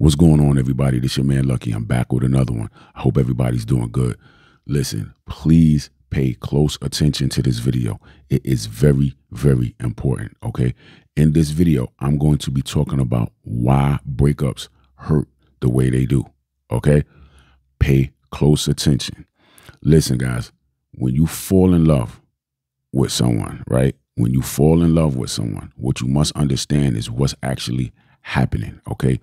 What's going on, everybody? This your man Lucky. I'm back with another one. I hope everybody's doing good. Listen, please pay close attention to this video. It is very, very important. Okay. In this video, I'm going to be talking about why breakups hurt the way they do. Okay. Pay close attention. Listen, guys, when you fall in love with someone, right? When you fall in love with someone, what you must understand is what's actually happening. Okay.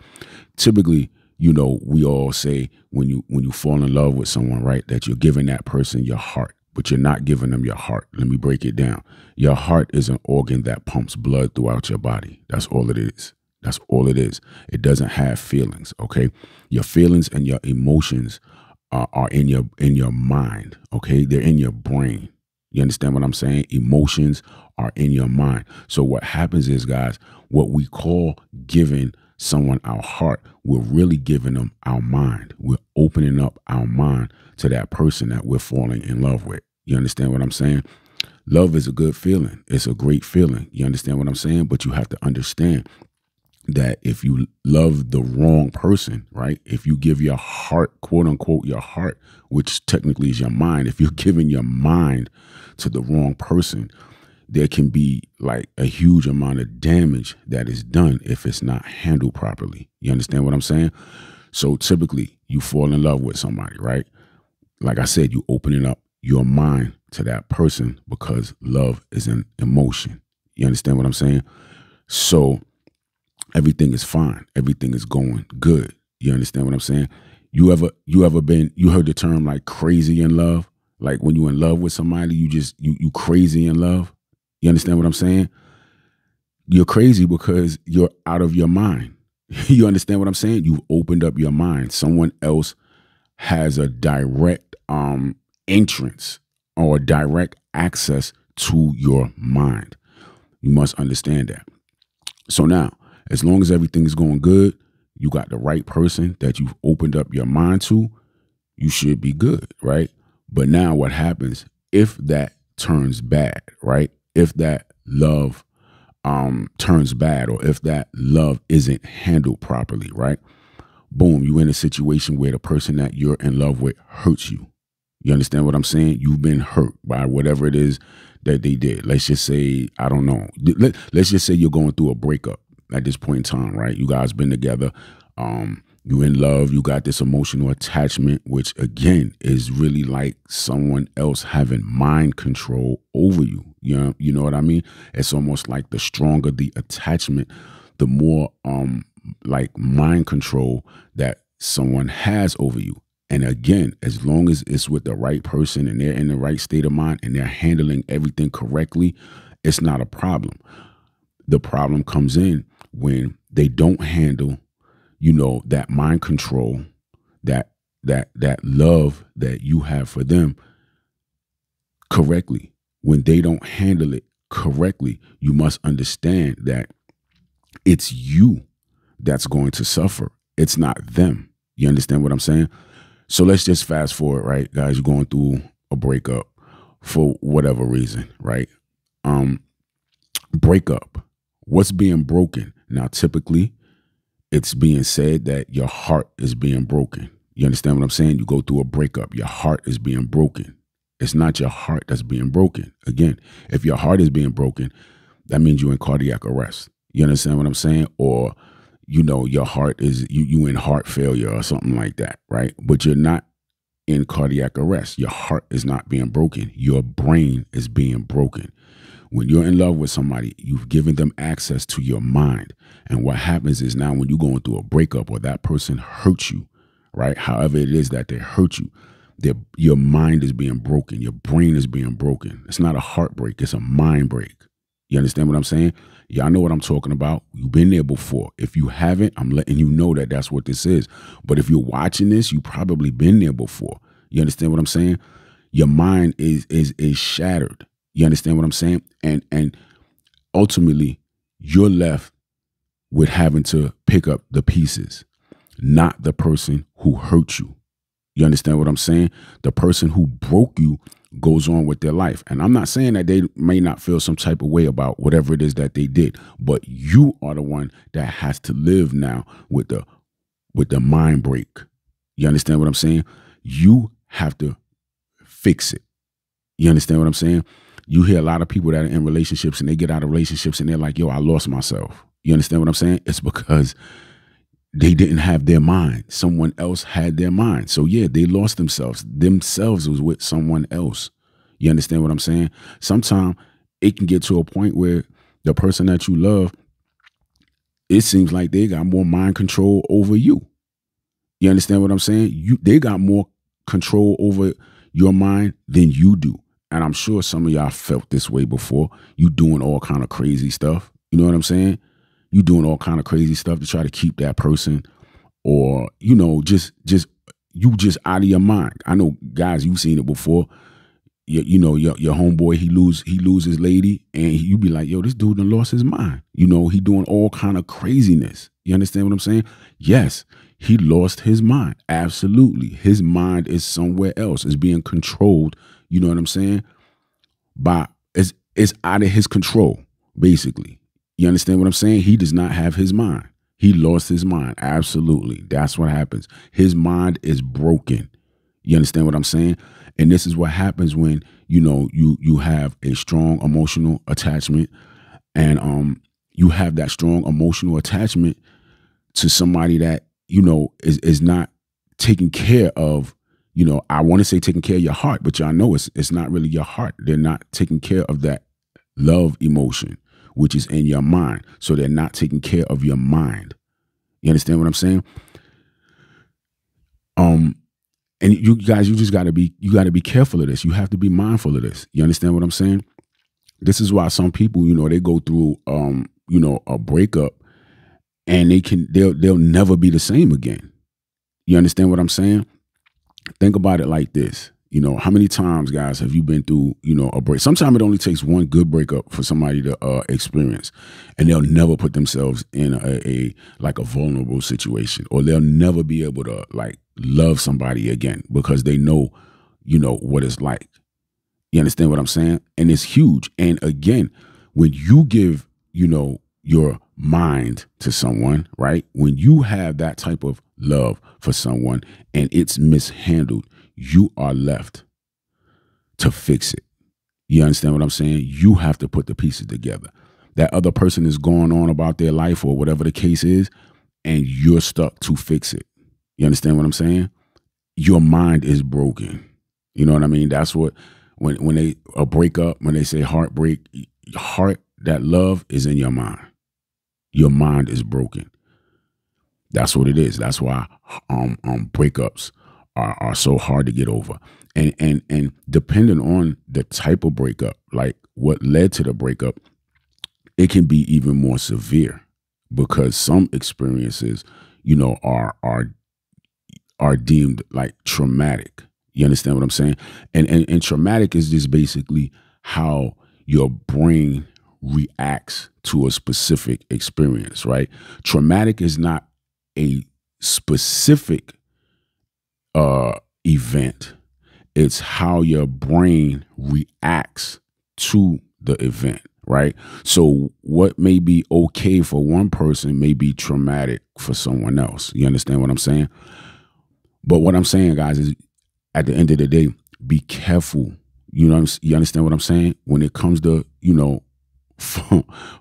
Typically, you know, we all say when you when you fall in love with someone, right, that you're giving that person your heart, but you're not giving them your heart. Let me break it down. Your heart is an organ that pumps blood throughout your body. That's all it is. That's all it is. It doesn't have feelings. Okay. Your feelings and your emotions are, are in your in your mind. Okay. They're in your brain. You understand what I'm saying? Emotions are in your mind. So what happens is, guys, what we call giving someone our heart, we're really giving them our mind. We're opening up our mind to that person that we're falling in love with. You understand what I'm saying? Love is a good feeling. It's a great feeling. You understand what I'm saying? But you have to understand that if you love the wrong person, right? If you give your heart, quote unquote, your heart, which technically is your mind, if you're giving your mind to the wrong person, there can be like a huge amount of damage that is done if it's not handled properly. You understand what I'm saying? So typically you fall in love with somebody, right? Like I said, you opening up your mind to that person because love is an emotion. You understand what I'm saying? So everything is fine. Everything is going good. You understand what I'm saying? You ever you ever been you heard the term like crazy in love? Like when you in love with somebody, you just you you crazy in love. You understand what I'm saying? You're crazy because you're out of your mind. you understand what I'm saying? You've opened up your mind. Someone else has a direct um entrance or direct access to your mind. You must understand that. So now, as long as everything is going good, you got the right person that you've opened up your mind to, you should be good, right? But now what happens if that turns bad, right? If that love um turns bad or if that love isn't handled properly, right? Boom, you in a situation where the person that you're in love with hurts you. You understand what I'm saying? You've been hurt by whatever it is that they did. Let's just say, I don't know. Let, let's just say you're going through a breakup at this point in time, right? You guys been together. Um, you in love. You got this emotional attachment, which again is really like someone else having mind control over you. You know, you know what I mean? It's almost like the stronger the attachment, the more um like mind control that someone has over you. And again, as long as it's with the right person and they're in the right state of mind and they're handling everything correctly, it's not a problem. The problem comes in when they don't handle, you know, that mind control, that that that love that you have for them correctly. When they don't handle it correctly, you must understand that it's you that's going to suffer. It's not them. You understand what I'm saying? So let's just fast forward, right? Guys, you're going through a breakup for whatever reason, right? Um breakup. What's being broken? Now, typically, it's being said that your heart is being broken. You understand what I'm saying? You go through a breakup, your heart is being broken. It's not your heart that's being broken. Again, if your heart is being broken, that means you're in cardiac arrest. You understand what I'm saying? Or, you know, your heart is you you in heart failure or something like that, right? But you're not in cardiac arrest. Your heart is not being broken. Your brain is being broken. When you're in love with somebody, you've given them access to your mind. And what happens is now when you're going through a breakup or that person hurts you, right? However it is that they hurt you, your mind is being broken. Your brain is being broken. It's not a heartbreak. It's a mind break. You understand what I'm saying? Y'all know what I'm talking about. You've been there before. If you haven't, I'm letting you know that that's what this is. But if you're watching this, you probably been there before. You understand what I'm saying? Your mind is is is shattered. You understand what I'm saying? And and ultimately, you're left with having to pick up the pieces, not the person who hurt you. You understand what I'm saying? The person who broke you goes on with their life. And I'm not saying that they may not feel some type of way about whatever it is that they did, but you are the one that has to live now with the with the mind break. You understand what I'm saying? You have to fix it. You understand what I'm saying? You hear a lot of people that are in relationships and they get out of relationships and they're like, yo, I lost myself. You understand what I'm saying? It's because they didn't have their mind. Someone else had their mind. So yeah, they lost themselves. Themselves was with someone else. You understand what I'm saying? Sometimes it can get to a point where the person that you love, it seems like they got more mind control over you. You understand what I'm saying? You they got more control over your mind than you do. And I'm sure some of y'all felt this way before. You doing all kind of crazy stuff. You know what I'm saying? You doing all kind of crazy stuff to try to keep that person or, you know, just just you just out of your mind. I know guys, you've seen it before. You, you know, your your homeboy, he lose he lose his lady, and you be like, yo, this dude done lost his mind. You know, he doing all kind of craziness. You understand what I'm saying? Yes, he lost his mind. Absolutely. His mind is somewhere else. It's being controlled, you know what I'm saying? By it's it's out of his control, basically. You understand what I'm saying? He does not have his mind. He lost his mind. Absolutely. That's what happens. His mind is broken. You understand what I'm saying? And this is what happens when, you know, you you have a strong emotional attachment and um you have that strong emotional attachment to somebody that you know, is is not taking care of, you know, I want to say taking care of your heart, but y'all know it's it's not really your heart. They're not taking care of that love emotion, which is in your mind. So they're not taking care of your mind. You understand what I'm saying? Um, and you guys, you just gotta be you gotta be careful of this. You have to be mindful of this. You understand what I'm saying? This is why some people, you know, they go through um, you know, a breakup and they can they'll they'll never be the same again. You understand what I'm saying? Think about it like this. You know, how many times, guys, have you been through, you know, a break? Sometimes it only takes one good breakup for somebody to uh, experience, and they'll never put themselves in a, a like a vulnerable situation, or they'll never be able to like love somebody again because they know, you know, what it's like. You understand what I'm saying? And it's huge. And again, when you give, you know, your mind to someone, right? When you have that type of love for someone and it's mishandled, you are left to fix it. You understand what I'm saying? You have to put the pieces together. That other person is going on about their life or whatever the case is, and you're stuck to fix it. You understand what I'm saying? Your mind is broken. You know what I mean? That's what when when they a breakup, when they say heartbreak, heart that love is in your mind your mind is broken. That's what it is. That's why um, um breakups are, are so hard to get over. And and and depending on the type of breakup, like what led to the breakup, it can be even more severe because some experiences, you know, are are are deemed like traumatic. You understand what I'm saying? And and, and traumatic is just basically how your brain reacts to a specific experience, right? Traumatic is not a specific uh, event, it's how your brain reacts to the event, right? So, what may be okay for one person may be traumatic for someone else. You understand what I'm saying? But what I'm saying, guys, is at the end of the day, be careful. You know, you understand what I'm saying? When it comes to, you know,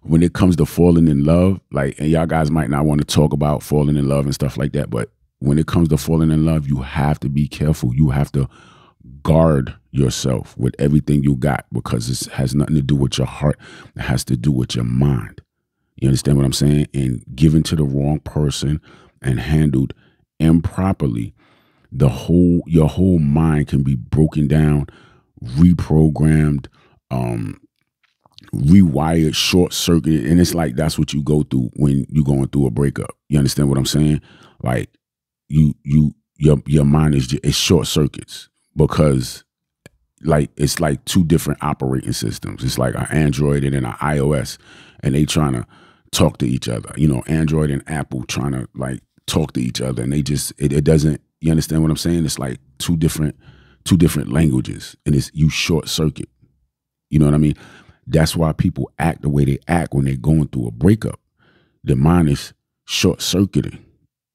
when it comes to falling in love, like, and y'all guys might not want to talk about falling in love and stuff like that, but when it comes to falling in love, you have to be careful. You have to guard yourself with everything you got because it has nothing to do with your heart. It has to do with your mind. You understand what I'm saying? And given to the wrong person and handled improperly, the whole your whole mind can be broken down, reprogrammed, um, rewired, short circuit, and it's like that's what you go through when you're going through a breakup. You understand what I'm saying? Like you you your your mind is it's short circuits because like it's like two different operating systems. It's like an Android and an iOS, and they trying to talk to each other. You know, Android and Apple trying to like talk to each other, and they just it, it doesn't. You understand what I'm saying? It's like two different two different languages, and it's you short circuit. You know what I mean? That's why people act the way they act when they're going through a breakup. Their mind is short circuiting.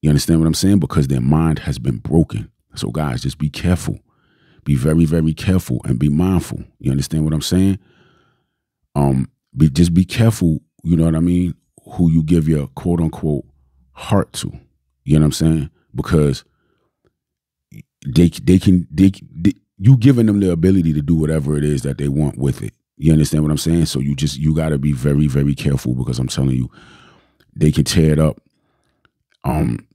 You understand what I'm saying? Because their mind has been broken. So, guys, just be careful. Be very, very careful and be mindful. You understand what I'm saying? Um, be just be careful, you know what I mean, who you give your quote unquote heart to. You know what I'm saying? Because they they can they, they you giving them the ability to do whatever it is that they want with it. You understand what I'm saying? So you just you got to be very very careful because I'm telling you, they can tear it up. Um,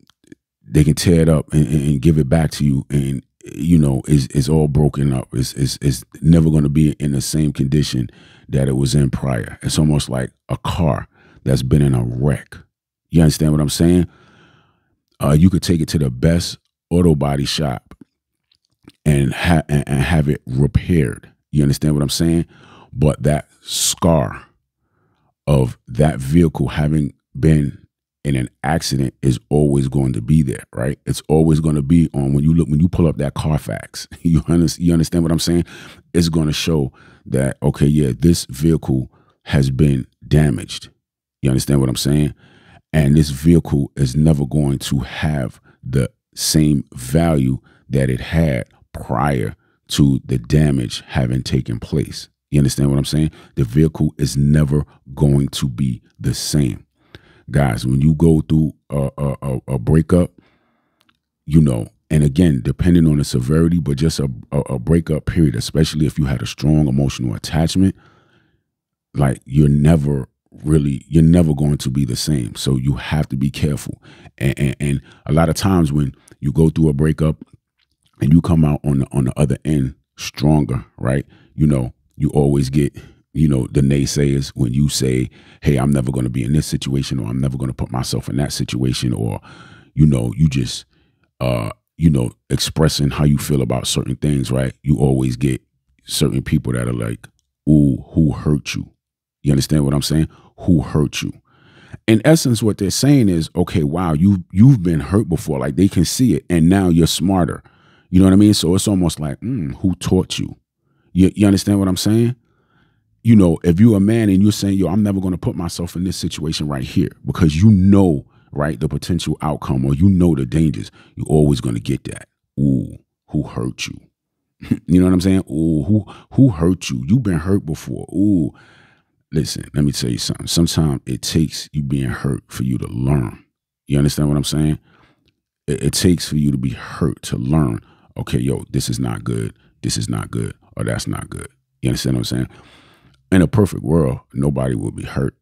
they can tear it up and, and give it back to you, and you know is is all broken up. It's it's, it's never going to be in the same condition that it was in prior. It's almost like a car that's been in a wreck. You understand what I'm saying? Uh, you could take it to the best auto body shop and, ha- and have it repaired. You understand what I'm saying? But that scar of that vehicle having been in an accident is always going to be there, right? It's always going to be on when you look when you pull up that Carfax. You understand, you understand what I'm saying? It's going to show that okay, yeah, this vehicle has been damaged. You understand what I'm saying? And this vehicle is never going to have the same value that it had prior to the damage having taken place. You understand what I'm saying? The vehicle is never going to be the same. Guys, when you go through a, a, a breakup, you know, and again, depending on the severity, but just a, a, a breakup period, especially if you had a strong emotional attachment, like you're never really you're never going to be the same so you have to be careful and, and, and, a lot of times when you go through a breakup and you come out on the on the other end stronger right you know you always get you know the naysayers when you say hey i'm never going to be in this situation or i'm never going to put myself in that situation or you know you just uh you know expressing how you feel about certain things right? You always get certain people that are like ooh who hurt you? You understand what i'm saying? Who hurt you? In essence what they're saying is okay wow you you've been hurt before. Like they can see it and now you're smarter. You know what i mean? So it's almost like mm, who taught you? You you understand what i'm saying you know, if you're a man and you're saying, yo, I'm never going to put myself in this situation right here because you know, right, the potential outcome or you know the dangers, you're always going to get that. Ooh, who hurt you? you know what I'm saying? Ooh, who who hurt you? You've been hurt before. Ooh, listen, let me tell you something. Sometimes it takes you being hurt for you to learn. You understand what I'm saying? It, it takes for you to be hurt to learn. Okay, yo, this is not good. This is not good, or that's not good. You understand what I'm saying? in a perfect world, nobody will be hurt.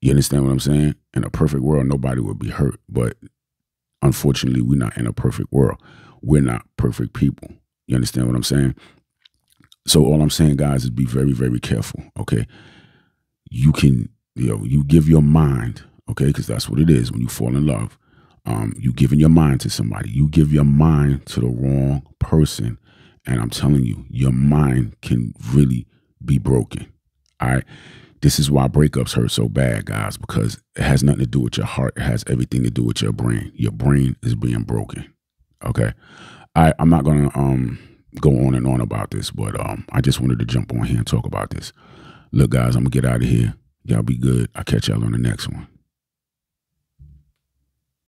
You understand what I'm saying? In a perfect world, nobody will be hurt. But unfortunately, we're not in a perfect world. We're not perfect people. You understand what I'm saying? So all I'm saying, guys, is be very, very careful. Okay. You can, you know, you give your mind, okay, because that's what it is when you fall in love. Um, you giving your mind to somebody. You give your mind to the wrong person. And I'm telling you, your mind can really be broken. All right. This is why breakups hurt so bad, guys, because it has nothing to do with your heart. It has everything to do with your brain. Your brain is being broken. Okay. I, I'm not gonna um go on and on about this, but um I just wanted to jump on here and talk about this. Look, guys, I'm gonna get out of here. Y'all be good. I'll catch y'all on the next one.